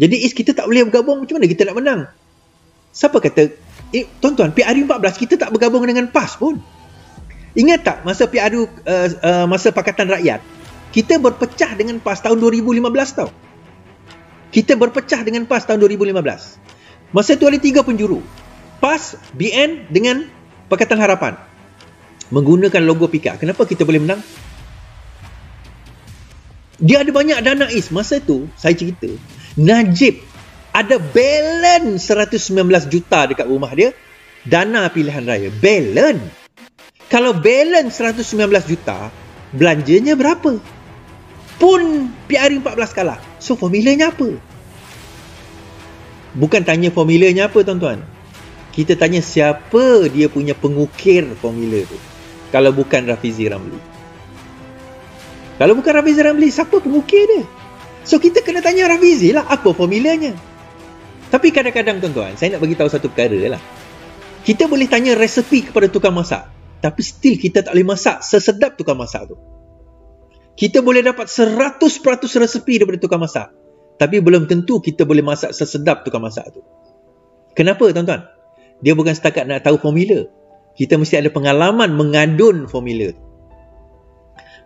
Jadi Is kita tak boleh bergabung macam mana kita nak menang? Siapa kata eh tuan-tuan PRU 14 kita tak bergabung dengan PAS pun. Ingat tak masa PRU uh, uh, masa Pakatan Rakyat kita berpecah dengan PAS tahun 2015 tau. Kita berpecah dengan PAS tahun 2015. Masa tu ada tiga penjuru. PAS, BN dengan Pakatan Harapan. Menggunakan logo PIKA. Kenapa kita boleh menang? Dia ada banyak dana is. Masa tu, saya cerita. Najib ada balance 119 juta dekat rumah dia. Dana pilihan raya. Balance. Kalau balance 119 juta, belanjanya berapa? Pun PRU 14 kalah. So, formulanya apa? Bukan tanya formulanya apa, tuan-tuan. Kita tanya siapa dia punya pengukir formula tu. Kalau bukan Rafizi Ramli. Kalau bukan Rafizi Ramli, siapa pengukir dia? So kita kena tanya Rafizi lah apa formulanya. Tapi kadang-kadang tuan-tuan, saya nak bagi tahu satu perkara lah. Kita boleh tanya resepi kepada tukang masak. Tapi still kita tak boleh masak sesedap tukang masak tu. Kita boleh dapat 100% resepi daripada tukang masak. Tapi belum tentu kita boleh masak sesedap tukang masak tu. Kenapa tuan-tuan? Dia bukan setakat nak tahu formula. Kita mesti ada pengalaman mengadun formula tu.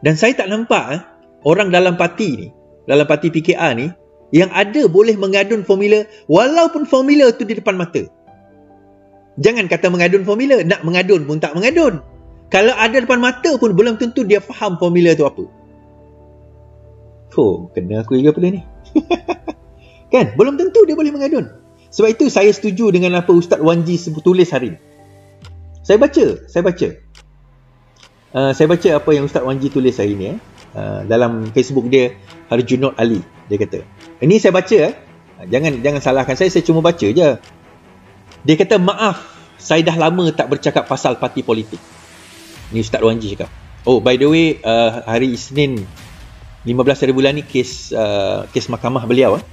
Dan saya tak nampak eh, orang dalam parti ni, dalam parti PKR ni, yang ada boleh mengadun formula walaupun formula tu di depan mata. Jangan kata mengadun formula, nak mengadun pun tak mengadun. Kalau ada depan mata pun belum tentu dia faham formula tu apa. Oh, kena aku juga pada ni. kan? Belum tentu dia boleh mengadun. Sebab itu saya setuju dengan apa Ustaz Wanji tulis hari ni. Saya baca, saya baca. Uh, saya baca apa yang Ustaz Wanji tulis hari ni eh. Uh, dalam Facebook dia Harjunot Ali dia kata. Ini saya baca eh. Jangan jangan salahkan saya, saya cuma baca je. Dia kata maaf, saya dah lama tak bercakap pasal parti politik. Ni Ustaz Wanji cakap. Oh, by the way, uh, hari Isnin 15 hari bulan ni kes uh, kes mahkamah beliau eh.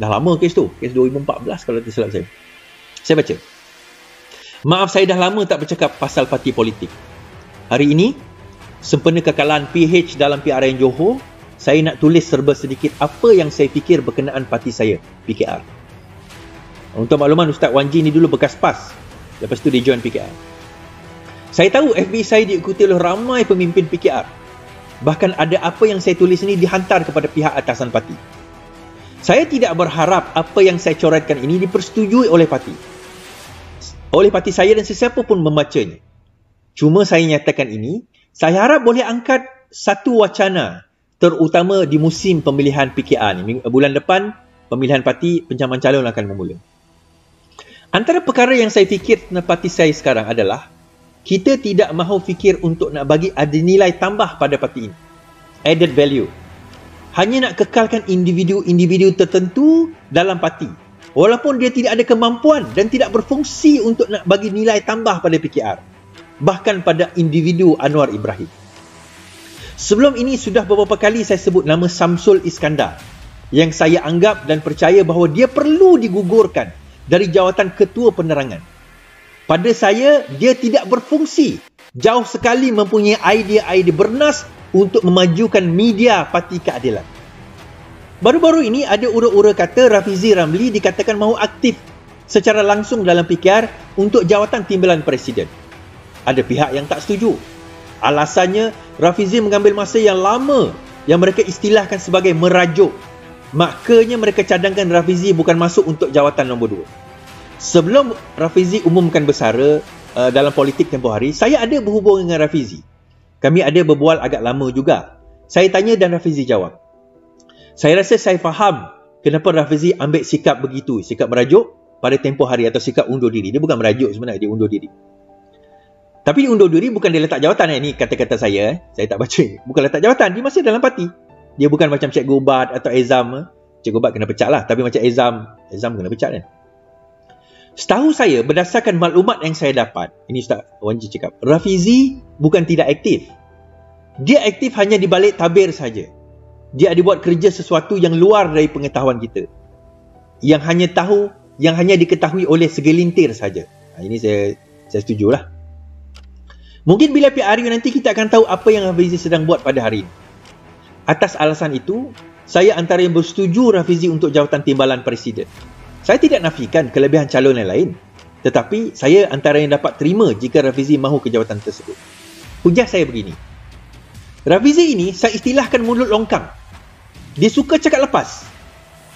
Dah lama kes tu, kes 2014 kalau tak silap saya. Saya baca. Maaf saya dah lama tak bercakap pasal parti politik. Hari ini, sempena kekalahan PH dalam PRN Johor, saya nak tulis serba sedikit apa yang saya fikir berkenaan parti saya, PKR. Untuk makluman, Ustaz Wanji ni dulu bekas PAS. Lepas tu dia join PKR. Saya tahu FB saya diikuti oleh ramai pemimpin PKR. Bahkan ada apa yang saya tulis ini dihantar kepada pihak atasan parti. Saya tidak berharap apa yang saya coretkan ini dipersetujui oleh parti. Oleh parti saya dan sesiapa pun membacanya. Cuma saya nyatakan ini, saya harap boleh angkat satu wacana terutama di musim pemilihan PKR ni. Bulan depan, pemilihan parti pencaman calon akan memula. Antara perkara yang saya fikir tentang parti saya sekarang adalah kita tidak mahu fikir untuk nak bagi ada nilai tambah pada parti ini. Added value. Hanya nak kekalkan individu-individu tertentu dalam parti. Walaupun dia tidak ada kemampuan dan tidak berfungsi untuk nak bagi nilai tambah pada PKR bahkan pada individu Anwar Ibrahim. Sebelum ini sudah beberapa kali saya sebut nama Samsul Iskandar yang saya anggap dan percaya bahawa dia perlu digugurkan dari jawatan ketua penerangan. Pada saya, dia tidak berfungsi. Jauh sekali mempunyai idea-idea bernas untuk memajukan media parti keadilan. Baru-baru ini ada ura-ura kata Rafizi Ramli dikatakan mahu aktif secara langsung dalam PKR untuk jawatan timbalan presiden ada pihak yang tak setuju. Alasannya, Rafizi mengambil masa yang lama yang mereka istilahkan sebagai merajuk. Makanya mereka cadangkan Rafizi bukan masuk untuk jawatan nombor dua. Sebelum Rafizi umumkan bersara uh, dalam politik tempoh hari, saya ada berhubung dengan Rafizi. Kami ada berbual agak lama juga. Saya tanya dan Rafizi jawab. Saya rasa saya faham kenapa Rafizi ambil sikap begitu, sikap merajuk pada tempoh hari atau sikap undur diri. Dia bukan merajuk sebenarnya, dia undur diri. Tapi undur diri bukan dia letak jawatan eh. Ni kata-kata saya. Eh. Saya tak baca. Bukan letak jawatan. Dia masih dalam parti. Dia bukan macam Cikgu Ubat atau Ezam. Eh. Cikgu Ubat kena pecat lah. Tapi macam Ezam. Ezam kena pecat kan. Setahu saya, berdasarkan maklumat yang saya dapat. Ini Ustaz Wanji cakap. Rafizi bukan tidak aktif. Dia aktif hanya di balik tabir saja. Dia ada buat kerja sesuatu yang luar dari pengetahuan kita. Yang hanya tahu, yang hanya diketahui oleh segelintir saja. Ha, ini saya saya setujulah. Mungkin bila PRU nanti kita akan tahu apa yang Hafizi sedang buat pada hari ini. Atas alasan itu, saya antara yang bersetuju Rafizi untuk jawatan timbalan presiden. Saya tidak nafikan kelebihan calon yang lain. Tetapi saya antara yang dapat terima jika Rafizi mahu ke jawatan tersebut. Hujah saya begini. Rafizi ini saya istilahkan mulut longkang. Dia suka cakap lepas.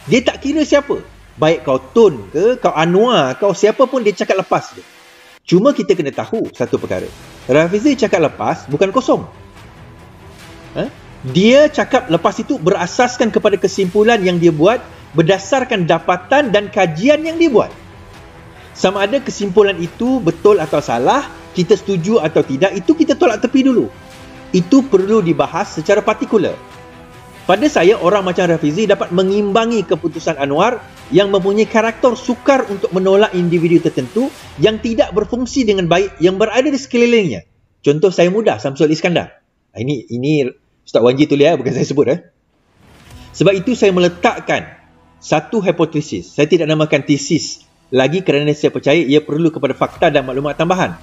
Dia tak kira siapa. Baik kau Tun ke, kau Anwar, kau siapa pun dia cakap lepas dia. Cuma kita kena tahu satu perkara. Rafizi cakap lepas bukan kosong. Ha? Dia cakap lepas itu berasaskan kepada kesimpulan yang dia buat berdasarkan dapatan dan kajian yang dia buat. Sama ada kesimpulan itu betul atau salah, kita setuju atau tidak, itu kita tolak tepi dulu. Itu perlu dibahas secara partikular. Pada saya, orang macam Rafizi dapat mengimbangi keputusan Anwar yang mempunyai karakter sukar untuk menolak individu tertentu yang tidak berfungsi dengan baik yang berada di sekelilingnya. Contoh saya mudah, Samsul Iskandar. Ini ini Ustaz Wanji tulis bukan saya sebut eh. Sebab itu saya meletakkan satu hipotesis. Saya tidak namakan tesis lagi kerana saya percaya ia perlu kepada fakta dan maklumat tambahan.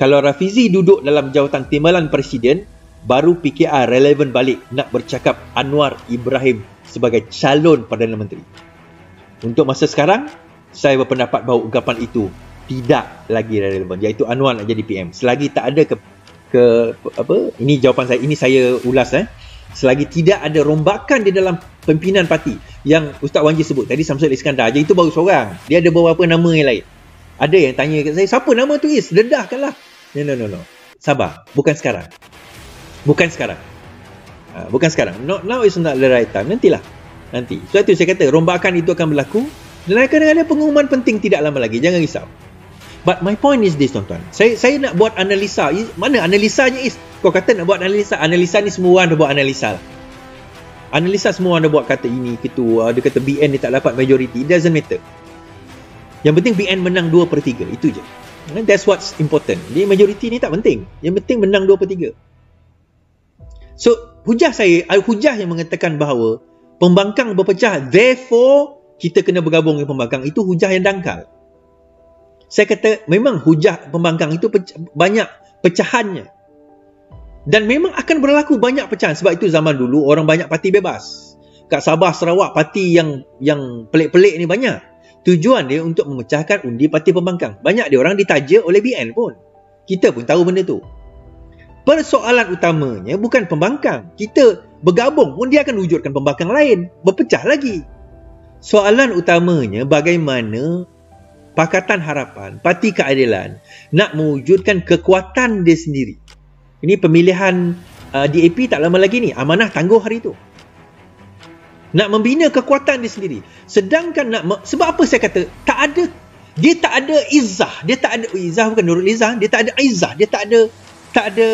Kalau Rafizi duduk dalam jawatan timbalan presiden, baru PKR relevan balik nak bercakap Anwar Ibrahim sebagai calon Perdana Menteri. Untuk masa sekarang, saya berpendapat bahawa ungkapan itu tidak lagi relevan iaitu Anwar nak jadi PM. Selagi tak ada ke ke apa ini jawapan saya ini saya ulas eh. Selagi tidak ada rombakan di dalam pimpinan parti yang Ustaz Wanji sebut tadi Samsul Iskandar je itu baru seorang. Dia ada beberapa nama yang lain. Ada yang tanya kat saya siapa nama tu Is? Dedahkanlah no no no no. Sabar. Bukan sekarang. Bukan sekarang. Ha, bukan sekarang. No, now is not the right time. Nantilah nanti sebab itu saya kata rombakan itu akan berlaku dan akan ada pengumuman penting tidak lama lagi jangan risau But my point is this tuan-tuan. Saya saya nak buat analisa. Mana analisanya is? Kau kata nak buat analisa. Analisa ni semua orang dah buat analisa. Analisa semua orang dah buat kata ini, itu. Uh, dia kata BN ni tak dapat majority. It doesn't matter. Yang penting BN menang 2 per 3. Itu je. That's what's important. Dia majority ni tak penting. Yang penting menang 2 per 3. So, hujah saya, uh, hujah yang mengatakan bahawa pembangkang berpecah, therefore, kita kena bergabung dengan pembangkang. Itu hujah yang dangkal. Saya kata memang hujah pembangkang itu pecah, banyak pecahannya. Dan memang akan berlaku banyak pecahan sebab itu zaman dulu orang banyak parti bebas. Kat Sabah Sarawak parti yang yang pelik-pelik ni banyak. Tujuan dia untuk memecahkan undi parti pembangkang. Banyak dia orang ditaja oleh BN pun. Kita pun tahu benda tu. Persoalan utamanya bukan pembangkang. Kita bergabung pun dia akan wujudkan pembangkang lain. Berpecah lagi. Soalan utamanya bagaimana Pakatan Harapan, Parti Keadilan nak mewujudkan kekuatan dia sendiri. Ini pemilihan uh, DAP tak lama lagi ni. Amanah tangguh hari itu. Nak membina kekuatan dia sendiri. Sedangkan nak sebab apa saya kata tak ada dia tak ada izah. Dia tak ada izah bukan Nurul Izah, dia tak ada izah, dia tak ada tak ada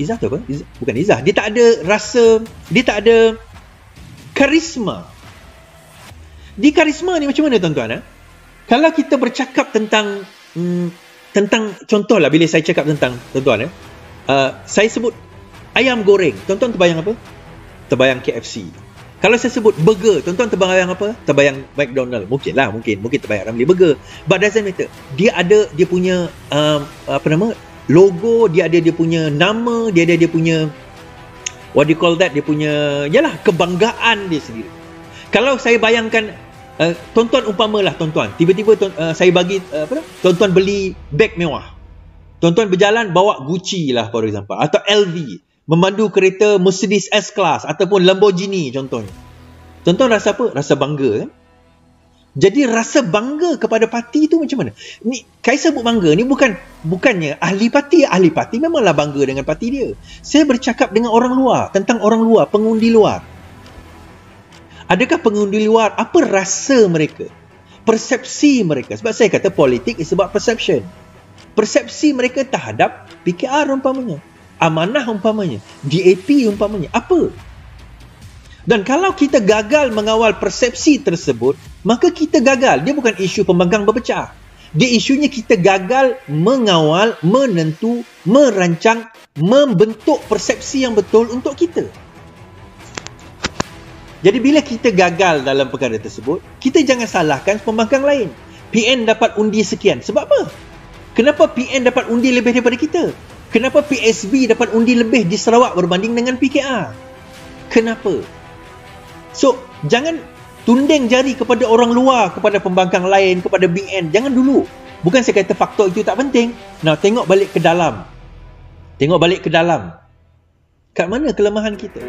izah tu apa? Izah, bukan izah. Dia tak ada rasa, dia tak ada karisma. Di karisma ni macam mana tuan-tuan eh? kalau kita bercakap tentang hmm, tentang contohlah bila saya cakap tentang tuan-tuan eh? Uh, saya sebut ayam goreng. Tuan-tuan terbayang apa? Terbayang KFC kalau saya sebut burger tuan-tuan terbayang apa? Terbayang McDonald. Mungkin lah mungkin. Mungkin terbayang ramli burger. But doesn't matter. Dia ada dia punya um, apa nama logo dia ada dia punya nama dia ada dia punya what do you call that? Dia punya yalah kebanggaan dia sendiri. Kalau saya bayangkan uh, tuan-tuan umpamalah tuan-tuan tiba-tiba tuan, uh, saya bagi uh, apa tuan-tuan beli beg mewah. Tuan-tuan berjalan bawa Gucci lah for example atau LV memandu kereta Mercedes S-Class ataupun Lamborghini contohnya. Tuan-tuan rasa apa? Rasa bangga kan jadi rasa bangga kepada parti itu macam mana? Ni Kaisar sebut bangga ni bukan bukannya ahli parti, ahli parti memanglah bangga dengan parti dia. Saya bercakap dengan orang luar tentang orang luar, pengundi luar. Adakah pengundi luar, apa rasa mereka? Persepsi mereka. Sebab saya kata politik is about perception. Persepsi mereka terhadap PKR umpamanya. Amanah umpamanya. DAP umpamanya. Apa? Dan kalau kita gagal mengawal persepsi tersebut, maka kita gagal. Dia bukan isu pembangkang berpecah. Dia isunya kita gagal mengawal, menentu, merancang, membentuk persepsi yang betul untuk kita. Jadi bila kita gagal dalam perkara tersebut, kita jangan salahkan pembangkang lain. PN dapat undi sekian. Sebab apa? Kenapa PN dapat undi lebih daripada kita? Kenapa PSB dapat undi lebih di Sarawak berbanding dengan PKR? Kenapa? So, jangan tunding jari kepada orang luar, kepada pembangkang lain, kepada Big N. Jangan dulu. Bukan saya kata faktor itu tak penting. Now, tengok balik ke dalam. Tengok balik ke dalam. Kat mana kelemahan kita?